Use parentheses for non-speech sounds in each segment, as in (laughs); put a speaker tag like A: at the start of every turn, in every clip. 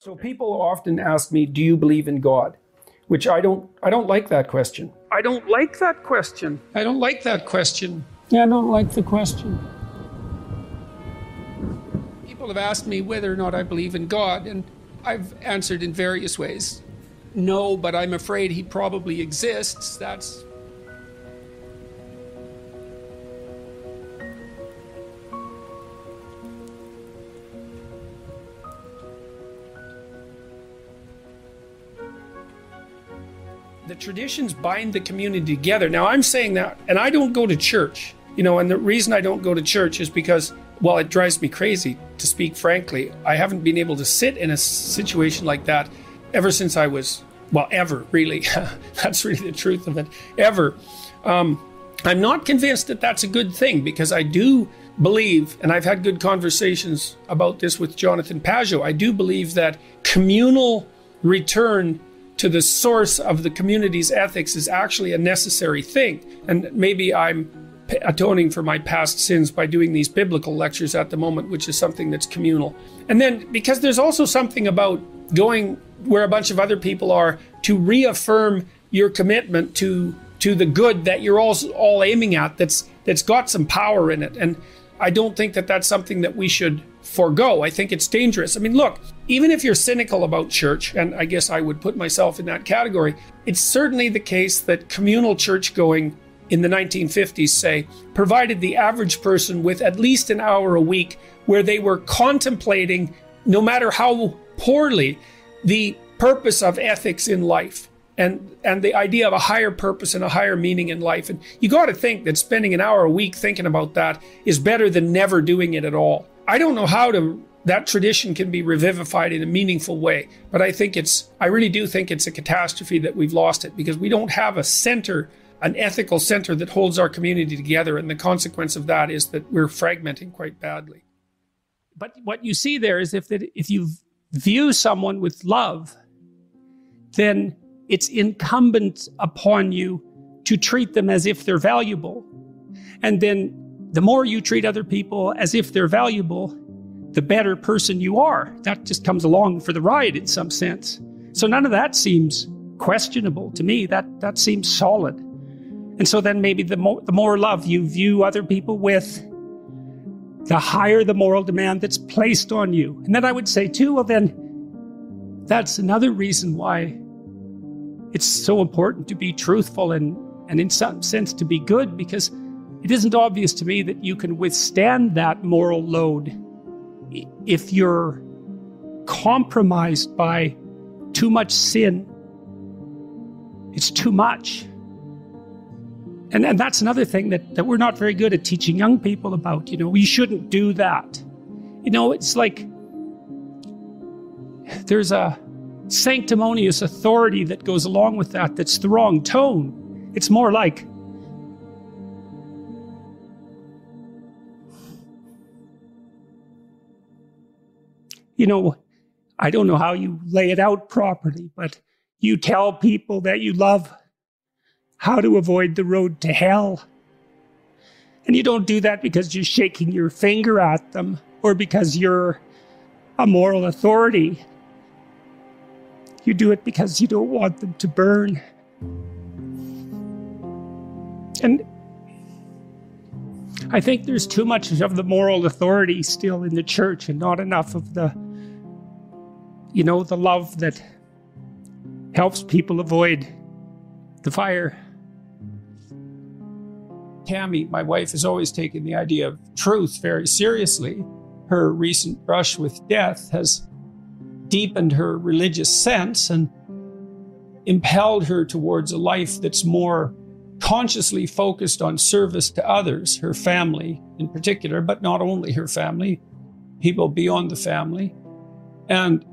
A: So people often ask me, "Do you believe in God?" Which I don't I don't like that question. I don't like that question. I don't like that question. Yeah, I don't like the question. People have asked me whether or not I believe in God, and I've answered in various ways. No, but I'm afraid he probably exists. That's the traditions bind the community together. Now, I'm saying that, and I don't go to church, you know, and the reason I don't go to church is because, well, it drives me crazy, to speak frankly. I haven't been able to sit in a situation like that ever since I was, well, ever, really. (laughs) that's really the truth of it, ever. Um, I'm not convinced that that's a good thing because I do believe, and I've had good conversations about this with Jonathan Pageau, I do believe that communal return to the source of the community's ethics is actually a necessary thing. And maybe I'm atoning for my past sins by doing these biblical lectures at the moment, which is something that's communal. And then because there's also something about going where a bunch of other people are to reaffirm your commitment to to the good that you're all all aiming at that's that's got some power in it and I don't think that that's something that we should forego. I think it's dangerous. I mean, look, even if you're cynical about church, and I guess I would put myself in that category, it's certainly the case that communal church going in the 1950s, say, provided the average person with at least an hour a week where they were contemplating, no matter how poorly, the purpose of ethics in life and and the idea of a higher purpose and a higher meaning in life. And you got to think that spending an hour a week thinking about that is better than never doing it at all. I don't know how to that tradition can be revivified in a meaningful way but i think it's i really do think it's a catastrophe that we've lost it because we don't have a center an ethical center that holds our community together. And the consequence of that is that we're fragmenting quite badly. But what you see there is if that if you view someone with love then it's incumbent upon you to treat them as if they're valuable. And then the more you treat other people as if they're valuable, the better person you are. That just comes along for the ride in some sense. So none of that seems questionable to me. That that seems solid. And so then maybe the more the more love you view other people with, the higher the moral demand that's placed on you. And then I would say too, well then that's another reason why it's so important to be truthful and, and in some sense to be good because it isn't obvious to me that you can withstand that moral load if you're compromised by too much sin. It's too much. And, and that's another thing that, that we're not very good at teaching young people about. You know, we shouldn't do that. You know, it's like there's a sanctimonious authority that goes along with that that's the wrong tone. It's more like, you know, I don't know how you lay it out properly, but you tell people that you love how to avoid the road to hell. And you don't do that because you're shaking your finger at them or because you're a moral authority. You do it because you don't want them to burn. And I think there's too much of the moral authority still in the church and not enough of the, you know, the love that helps people avoid the fire. Tammy, my wife, has always taken the idea of truth very seriously. Her recent brush with death has deepened her religious sense and impelled her towards a life that's more consciously focused on service to others, her family in particular, but not only her family, people beyond the family. And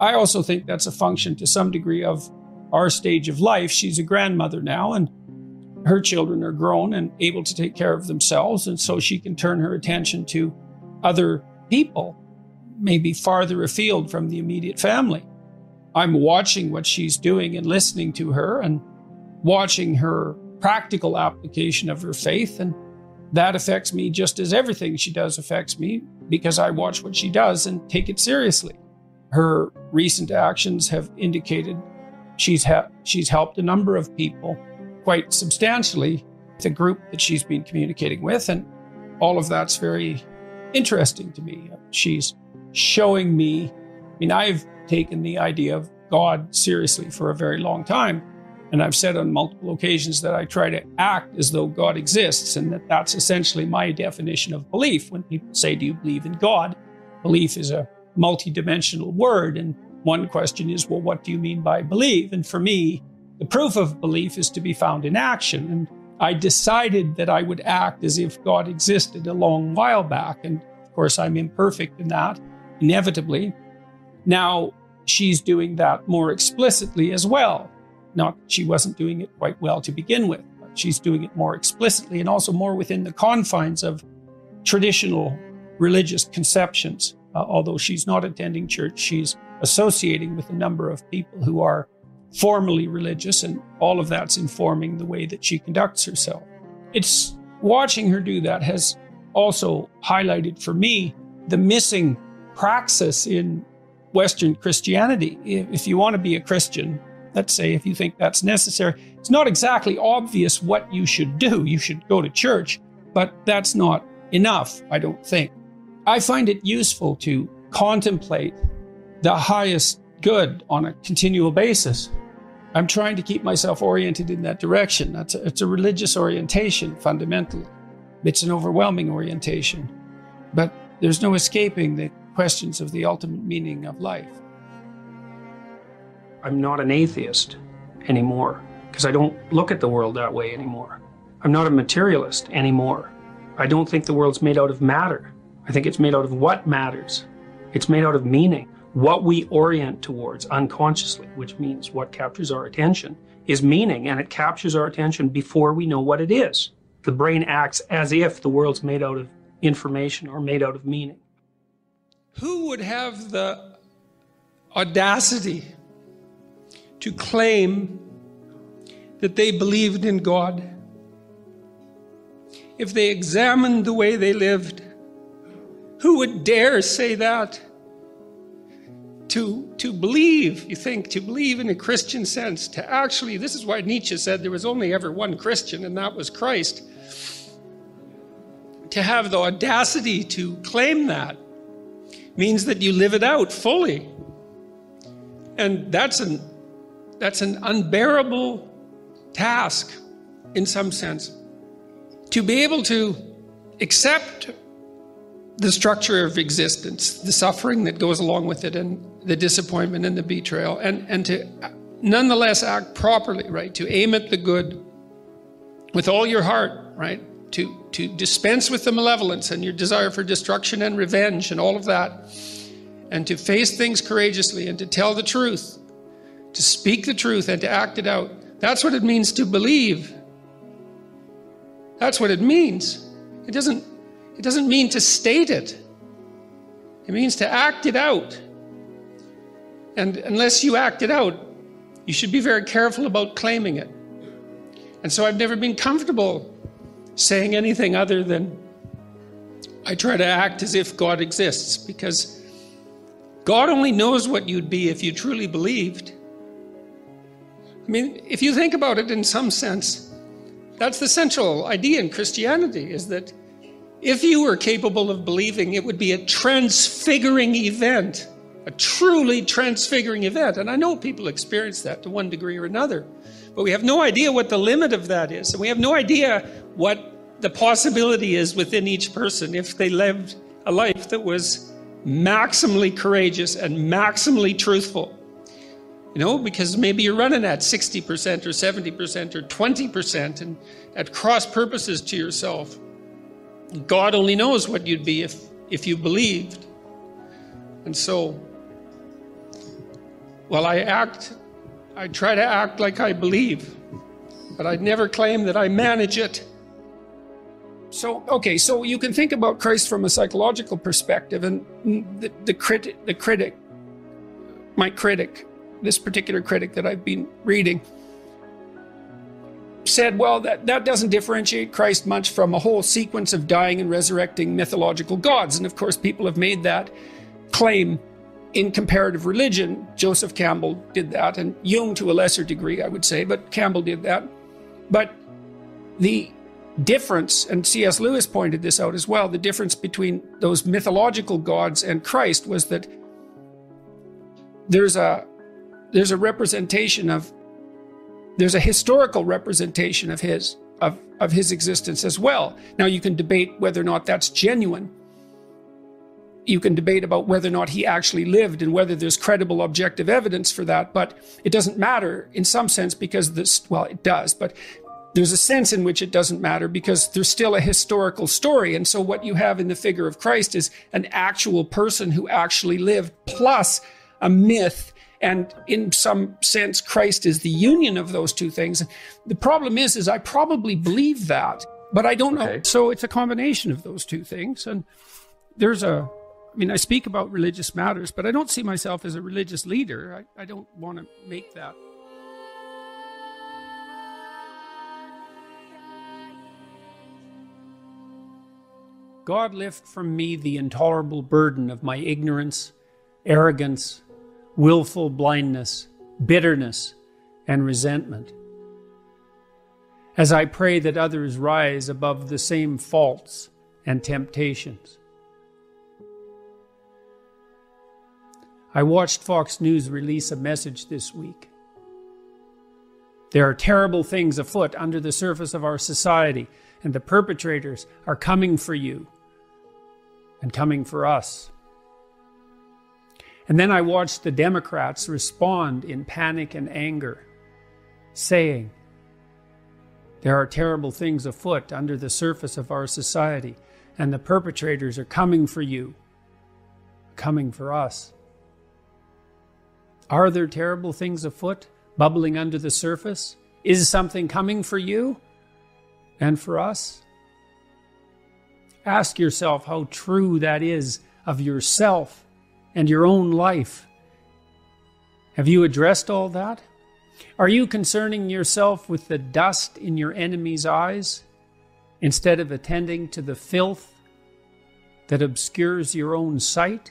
A: I also think that's a function to some degree of our stage of life. She's a grandmother now, and her children are grown and able to take care of themselves. And so she can turn her attention to other people maybe farther afield from the immediate family. I'm watching what she's doing and listening to her and watching her practical application of her faith. And that affects me just as everything she does affects me because I watch what she does and take it seriously. her recent actions have indicated she's ha- she's helped a number of people quite substantially. The group that she's been communicating with, and all of that's very interesting to me. She's showing me. I mean, I've taken the idea of God seriously for a very long time. And I've said on multiple occasions that I try to act as though God exists, and that that's essentially my definition of belief. When people say, Do you believe in God? Belief is a multidimensional word. And one question is, Well, what do you mean by believe? And for me, the proof of belief is to be found in action. And I decided that I would act as if God existed a long while back. And of course, I'm imperfect in that, inevitably. Now, she's doing that more explicitly as well. Not that she wasn't doing it quite well to begin with, but she's doing it more explicitly and also more within the confines of traditional religious conceptions. Uh, although she's not attending church, she's associating with a number of people who are formally religious, and all of that's informing the way that she conducts herself. It's watching her do that has also highlighted for me the missing praxis in Western Christianity. If you want to be a Christian, let's say if you think that's necessary, it's not exactly obvious what you should do. You should go to church, but that's not enough, I don't think. I find it useful to contemplate the highest good on a continual basis. I'm trying to keep myself oriented in that direction. That's a, it's a religious orientation fundamentally. It's an overwhelming orientation. But there's no escaping the questions of the ultimate meaning of life. I'm not an atheist anymore because I don't look at the world that way anymore. I'm not a materialist anymore. I don't think the world's made out of matter. I think it's made out of what matters. It's made out of meaning. What we orient towards unconsciously, which means what captures our attention, is meaning, and it captures our attention before we know what it is. The brain acts as if the world's made out of information or made out of meaning. Who would have the audacity to claim that they believed in God if they examined the way they lived? Who would dare say that? To, to believe, you think, to believe in a Christian sense, to actually, this is why Nietzsche said there was only ever one Christian, and that was Christ. To have the audacity to claim that means that you live it out fully. And that's an, that's an unbearable task in some sense. To be able to accept the structure of existence, the suffering that goes along with it, and the disappointment and the betrayal, and, and to nonetheless act properly, right? To aim at the good with all your heart, right? To, to dispense with the malevolence and your desire for destruction and revenge and all of that, and to face things courageously and to tell the truth, to speak the truth and to act it out. That's what it means to believe. That's what it means. It doesn't, it doesn't mean to state it, it means to act it out. And unless you act it out, you should be very careful about claiming it. And so I've never been comfortable saying anything other than I try to act as if God exists because God only knows what you'd be if you truly believed. I mean, if you think about it in some sense, that's the central idea in Christianity is that if you were capable of believing, it would be a transfiguring event, a truly transfiguring event. And I know people experience that to one degree or another. But we have no idea what the limit of that is. And we have no idea what the possibility is within each person if they lived a life that was maximally courageous and maximally truthful. You know, because maybe you're running at 60% or 70% or 20% and at cross purposes to yourself. God only knows what you'd be if, if you believed. And so, while I act I try to act like I believe, but I'd never claim that I manage it. So, okay, so you can think about Christ from a psychological perspective, and the, the, critic, the critic, my critic, this particular critic that I've been reading, said, well, that, that doesn't differentiate Christ much from a whole sequence of dying and resurrecting mythological gods. And of course, people have made that claim in comparative religion, Joseph Campbell did that, and Jung to a lesser degree, I would say, but Campbell did that. But the difference, and C.S. Lewis pointed this out as well, the difference between those mythological gods and Christ was that there's a there's a representation of there's a historical representation of his of, of his existence as well. Now you can debate whether or not that's genuine. You can debate about whether or not he actually lived and whether there's credible objective evidence for that, but it doesn't matter in some sense because this well it does, but there's a sense in which it doesn't matter because there's still a historical story. And so what you have in the figure of Christ is an actual person who actually lived plus a myth. And in some sense, Christ is the union of those two things. The problem is, is I probably believe that, but I don't okay. know. So it's a combination of those two things. And there's a, I mean, I speak about religious matters, but I don't see myself as a religious leader. I, I don't want to make that God lift from me the intolerable burden of my ignorance, arrogance, willful blindness, bitterness, and resentment. As I pray that others rise above the same faults and temptations. I watched Fox News release a message this week. There are terrible things afoot under the surface of our society and the perpetrators are coming for you and coming for us. And then I watched the Democrats respond in panic and anger, saying, There are terrible things afoot under the surface of our society, and the perpetrators are coming for you, coming for us. Are there terrible things afoot, bubbling under the surface? Is something coming for you? and for us? Ask yourself how true that is of yourself and your own life. Have you addressed all that? Are you concerning yourself with the dust in your enemy's eyes instead of attending to the filth that obscures your own sight?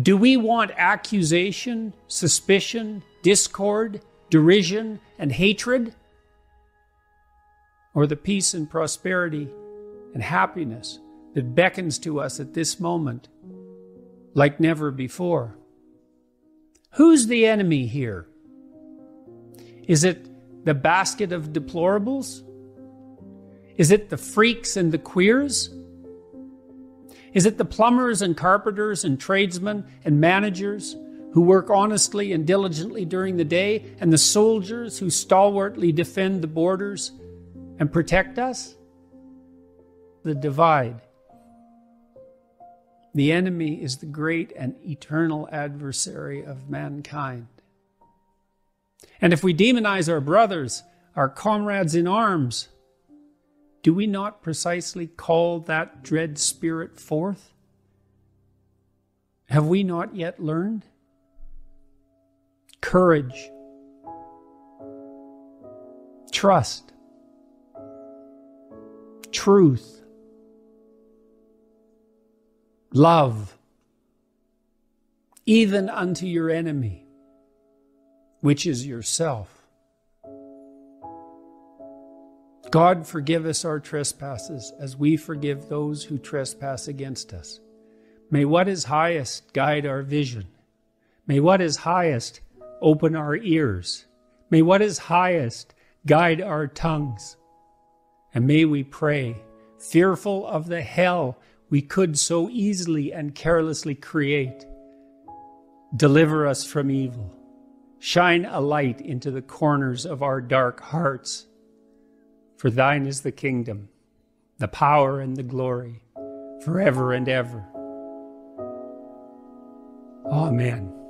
A: Do we want accusation, suspicion, discord, derision, and hatred? or the peace and prosperity and happiness that beckons to us at this moment like never before. Who's the enemy here? Is it the basket of deplorables? Is it the freaks and the queers? Is it the plumbers and carpenters and tradesmen and managers who work honestly and diligently during the day and the soldiers who stalwartly defend the borders and protect us? The divide. The enemy is the great and eternal adversary of mankind. And if we demonize our brothers, our comrades in arms, do we not precisely call that dread spirit forth? Have we not yet learned? Courage, trust, truth, love, even unto your enemy, which is yourself. God, forgive us our trespasses as we forgive those who trespass against us. May what is highest guide our vision. May what is highest open our ears. May what is highest guide our tongues. And may we pray, fearful of the hell we could so easily and carelessly create, deliver us from evil. Shine a light into the corners of our dark hearts. For thine is the kingdom, the power, and the glory, forever and ever. Amen.